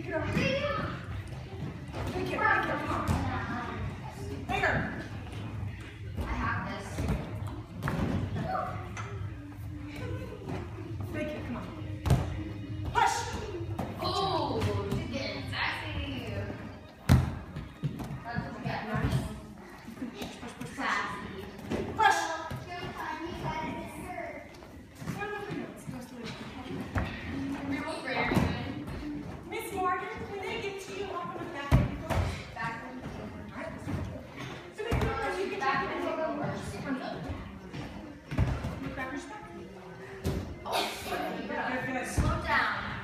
Pick it up. Pick it up. Pick it up.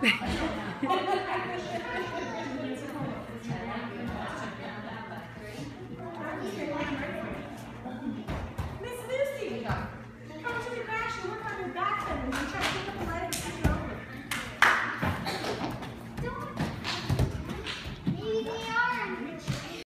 Thank you.